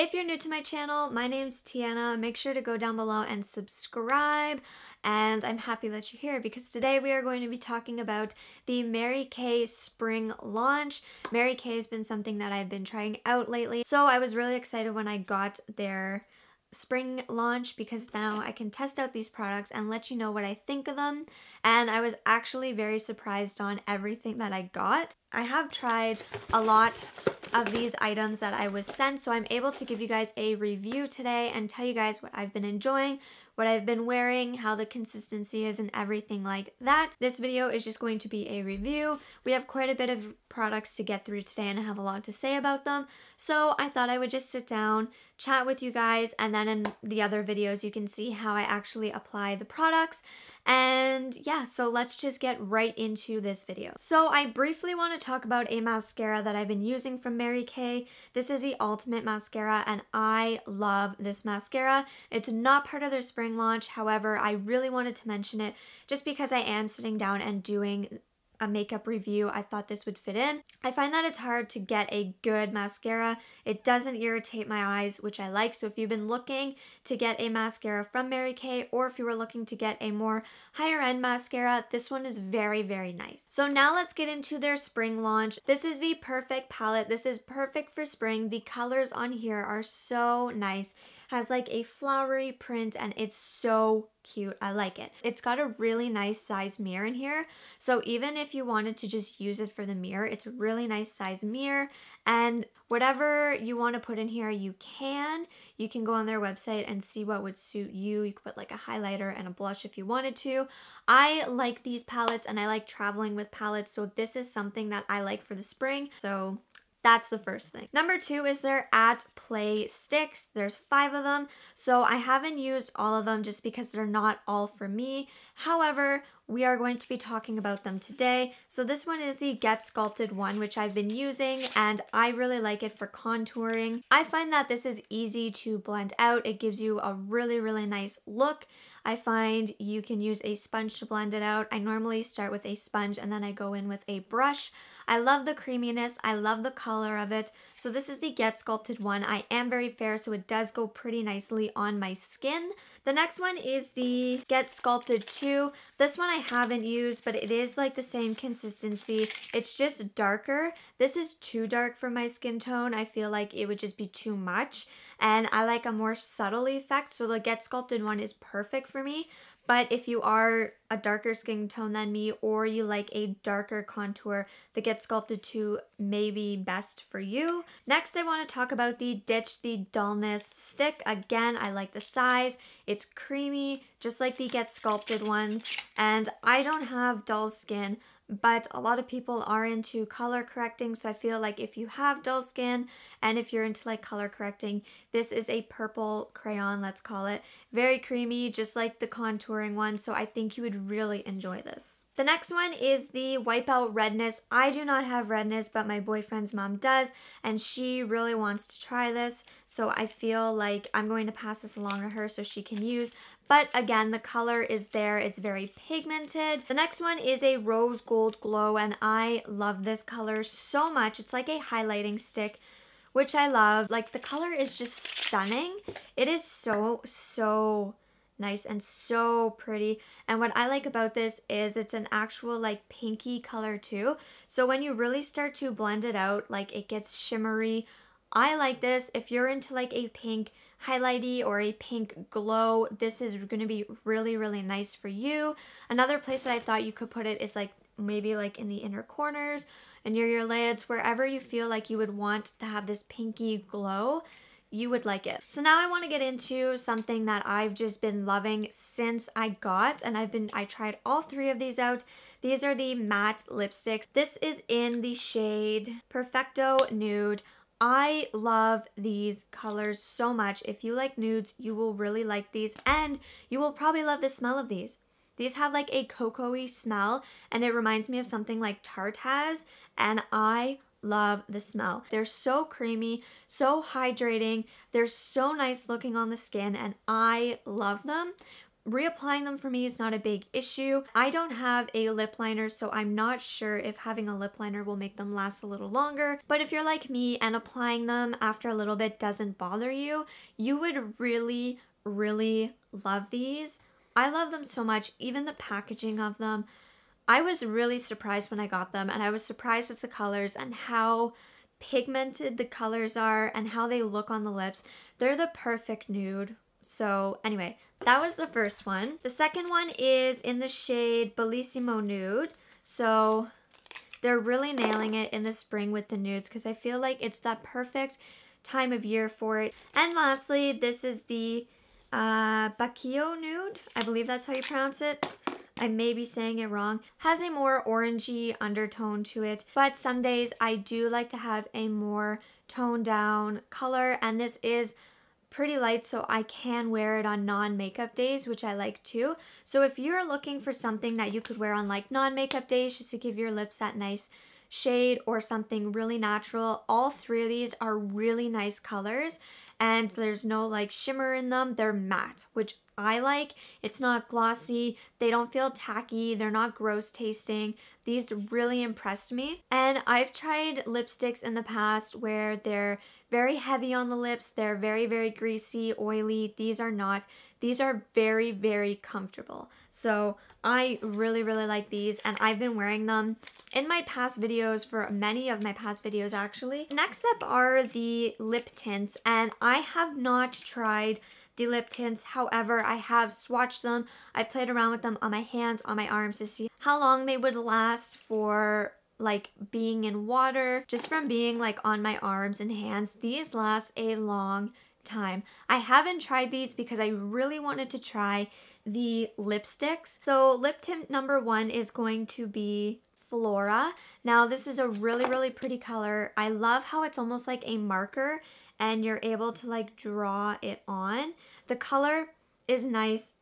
If you're new to my channel, my name's Tianna. Make sure to go down below and subscribe. And I'm happy that you're here because today we are going to be talking about the Mary Kay spring launch. Mary Kay has been something that I've been trying out lately. So I was really excited when I got their spring launch because now I can test out these products and let you know what I think of them. And I was actually very surprised on everything that I got. I have tried a lot of these items that I was sent, so I'm able to give you guys a review today and tell you guys what I've been enjoying, what I've been wearing, how the consistency is, and everything like that. This video is just going to be a review. We have quite a bit of products to get through today and I have a lot to say about them. So I thought I would just sit down, chat with you guys, and then in the other videos you can see how I actually apply the products. And yeah, so let's just get right into this video. So I briefly want to talk about a mascara that I've been using from Mary Kay. This is the Ultimate Mascara and I love this mascara. It's not part of their spring launch, however, I really wanted to mention it just because I am sitting down and doing a makeup review, I thought this would fit in. I find that it's hard to get a good mascara. It doesn't irritate my eyes, which I like. So if you've been looking to get a mascara from Mary Kay, or if you were looking to get a more higher end mascara, this one is very, very nice. So now let's get into their spring launch. This is the perfect palette. This is perfect for spring. The colors on here are so nice has like a flowery print and it's so cute. I like it. It's got a really nice size mirror in here. So even if you wanted to just use it for the mirror, it's a really nice size mirror and whatever you want to put in here, you can. You can go on their website and see what would suit you. You could put like a highlighter and a blush if you wanted to. I like these palettes and I like traveling with palettes. So this is something that I like for the spring. So that's the first thing. Number two is their at play sticks. There's five of them. So I haven't used all of them just because they're not all for me. However, we are going to be talking about them today. So this one is the Get Sculpted one, which I've been using and I really like it for contouring. I find that this is easy to blend out. It gives you a really, really nice look. I find you can use a sponge to blend it out. I normally start with a sponge and then I go in with a brush. I love the creaminess. I love the color of it. So this is the Get Sculpted one. I am very fair, so it does go pretty nicely on my skin. The next one is the Get Sculpted 2. This one I haven't used, but it is like the same consistency. It's just darker. This is too dark for my skin tone. I feel like it would just be too much. And I like a more subtle effect, so the Get Sculpted one is perfect for me. But if you are a darker skin tone than me or you like a darker contour, the Get Sculpted 2 may be best for you. Next, I want to talk about the Ditch the Dullness stick. Again, I like the size. It's creamy, just like the Get Sculpted ones. And I don't have dull skin, but a lot of people are into color correcting so I feel like if you have dull skin and if you're into like color correcting this is a purple crayon let's call it very creamy just like the contouring one so I think you would really enjoy this. The next one is the Wipeout Redness. I do not have redness but my boyfriend's mom does and she really wants to try this so I feel like I'm going to pass this along to her so she can use but again, the color is there. It's very pigmented. The next one is a rose gold glow and I love this color so much. It's like a highlighting stick which I love. Like the color is just stunning. It is so, so nice and so pretty. And what I like about this is it's an actual like pinky color too. So when you really start to blend it out, like it gets shimmery. I like this. If you're into like a pink, highlighty or a pink glow, this is going to be really, really nice for you. Another place that I thought you could put it is like maybe like in the inner corners and near your lids, wherever you feel like you would want to have this pinky glow you would like it. So now I want to get into something that I've just been loving since I got and I've been I tried all three of these out. These are the matte lipsticks. This is in the shade Perfecto Nude. I love these colors so much. If you like nudes, you will really like these and you will probably love the smell of these. These have like a cocoa smell and it reminds me of something like Tarte has and I love the smell. They're so creamy, so hydrating. They're so nice looking on the skin and I love them reapplying them for me is not a big issue. I don't have a lip liner, so I'm not sure if having a lip liner will make them last a little longer. But if you're like me and applying them after a little bit doesn't bother you, you would really, really love these. I love them so much, even the packaging of them. I was really surprised when I got them, and I was surprised at the colors and how pigmented the colors are and how they look on the lips. They're the perfect nude. So anyway, that was the first one. The second one is in the shade Bellissimo Nude. So they're really nailing it in the spring with the nudes because I feel like it's that perfect time of year for it. And lastly, this is the uh, Bacchio Nude. I believe that's how you pronounce it. I may be saying it wrong, has a more orangey undertone to it, but some days I do like to have a more toned down color, and this is pretty light so I can wear it on non-makeup days, which I like too. So if you're looking for something that you could wear on like non-makeup days just to give your lips that nice shade or something really natural, all three of these are really nice colors and there's no like shimmer in them. They're matte, which I like. It's not glossy. They don't feel tacky. They're not gross tasting. These really impressed me. And I've tried lipsticks in the past where they're very heavy on the lips. They're very, very greasy, oily. These are not. These are very, very comfortable. So I really, really like these and I've been wearing them in my past videos for many of my past videos actually. Next up are the lip tints and I have not tried the lip tints. However, I have swatched them. I played around with them on my hands, on my arms to see how long they would last for like being in water. Just from being like on my arms and hands, these last a long time. I haven't tried these because I really wanted to try the lipsticks. So lip tint number one is going to be Flora. Now this is a really, really pretty color. I love how it's almost like a marker and you're able to like draw it on. The color is nice.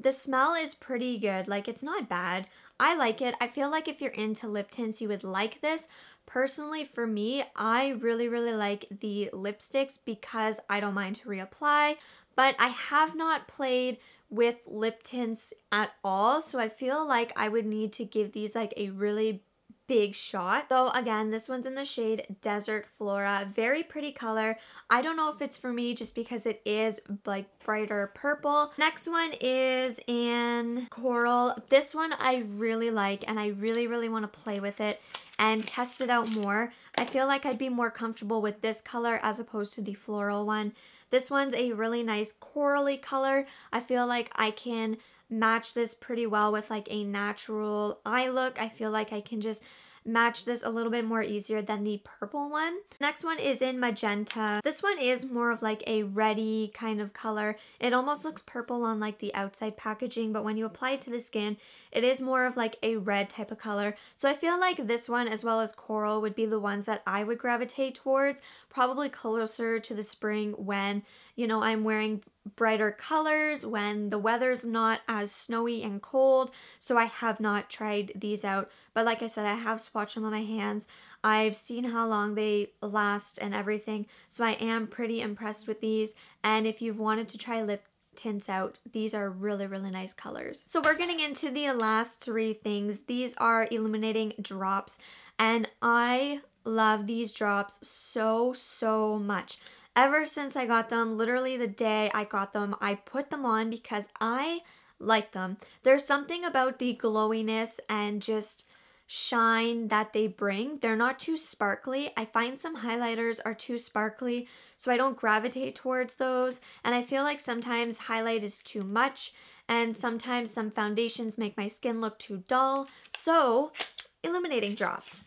The smell is pretty good. Like it's not bad. I like it. I feel like if you're into lip tints, you would like this. Personally, for me, I really, really like the lipsticks because I don't mind to reapply, but I have not played with lip tints at all. So I feel like I would need to give these like a really big shot. So again, this one's in the shade Desert Flora. Very pretty color. I don't know if it's for me just because it is like brighter purple. Next one is in Coral. This one I really like and I really, really want to play with it and test it out more. I feel like I'd be more comfortable with this color as opposed to the floral one. This one's a really nice corally color. I feel like I can match this pretty well with like a natural eye look. I feel like I can just match this a little bit more easier than the purple one. Next one is in magenta. This one is more of like a reddy kind of color. It almost looks purple on like the outside packaging, but when you apply it to the skin, it is more of like a red type of color. So I feel like this one as well as coral would be the ones that I would gravitate towards, probably closer to the spring when, you know, I'm wearing brighter colors when the weather's not as snowy and cold. So I have not tried these out. But like I said, I have swatched them on my hands. I've seen how long they last and everything. So I am pretty impressed with these. And if you've wanted to try lip tints out. These are really, really nice colors. So we're getting into the last three things. These are illuminating drops and I love these drops so, so much. Ever since I got them, literally the day I got them, I put them on because I like them. There's something about the glowiness and just shine that they bring. They're not too sparkly. I find some highlighters are too sparkly, so I don't gravitate towards those. And I feel like sometimes highlight is too much, and sometimes some foundations make my skin look too dull. So, illuminating drops.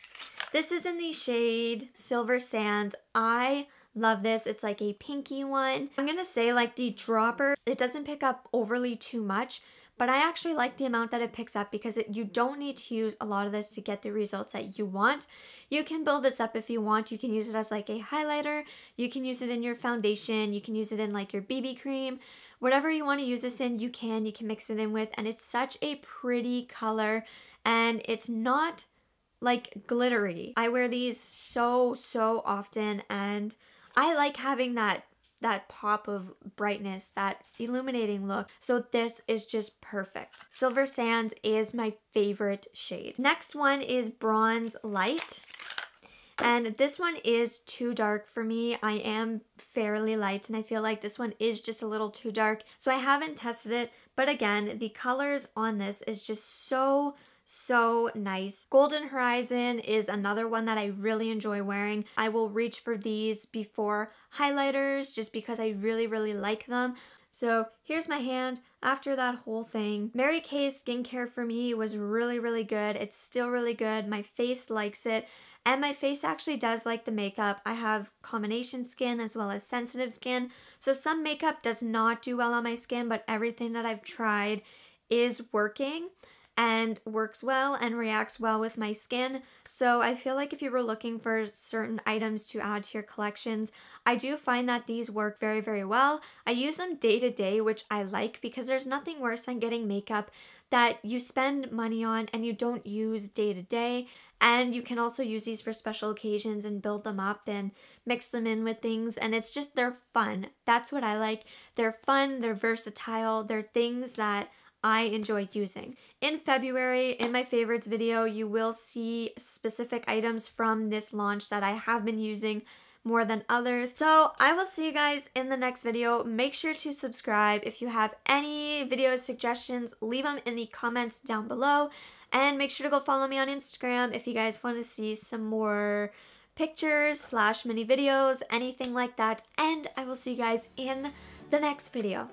This is in the shade Silver Sands. I love this. It's like a pinky one. I'm gonna say like the dropper, it doesn't pick up overly too much, but I actually like the amount that it picks up because it, you don't need to use a lot of this to get the results that you want. You can build this up if you want. You can use it as like a highlighter. You can use it in your foundation. You can use it in like your BB cream. Whatever you want to use this in, you can. You can mix it in with. And it's such a pretty color. And it's not like glittery. I wear these so, so often. And I like having that that pop of brightness, that illuminating look. So this is just perfect. Silver Sands is my favorite shade. Next one is Bronze Light. And this one is too dark for me. I am fairly light and I feel like this one is just a little too dark. So I haven't tested it. But again, the colors on this is just so so nice. Golden Horizon is another one that I really enjoy wearing. I will reach for these before highlighters just because I really, really like them. So here's my hand after that whole thing. Mary Kay skincare for me was really, really good. It's still really good. My face likes it. And my face actually does like the makeup. I have combination skin as well as sensitive skin. So some makeup does not do well on my skin, but everything that I've tried is working and works well and reacts well with my skin. So I feel like if you were looking for certain items to add to your collections, I do find that these work very, very well. I use them day to day, which I like because there's nothing worse than getting makeup that you spend money on and you don't use day to day. And you can also use these for special occasions and build them up and mix them in with things. And it's just, they're fun. That's what I like. They're fun, they're versatile, they're things that I enjoy using. In February, in my favorites video, you will see specific items from this launch that I have been using more than others. So I will see you guys in the next video. Make sure to subscribe. If you have any video suggestions, leave them in the comments down below. And make sure to go follow me on Instagram if you guys want to see some more pictures slash mini videos, anything like that. And I will see you guys in the next video.